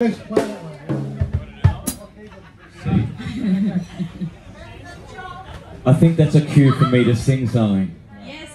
I think that's a cue for me to sing something. Yes,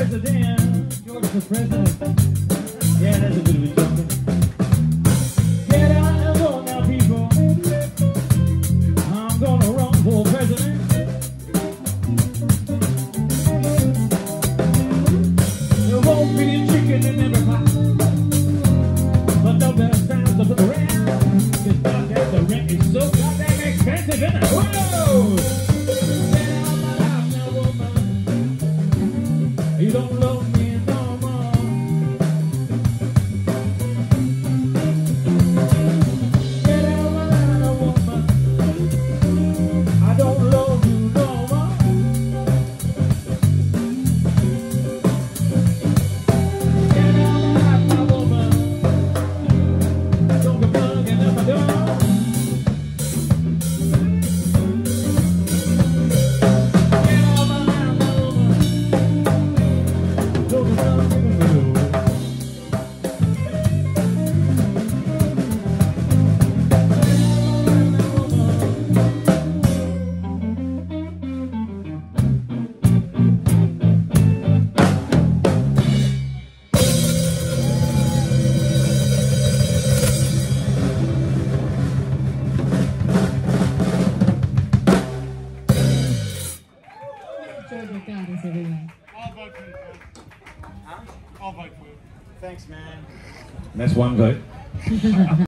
president. George the president. Yeah, that's a bit of a joke. Vote for you, Huh? Vote for you. Thanks, man. That's one vote.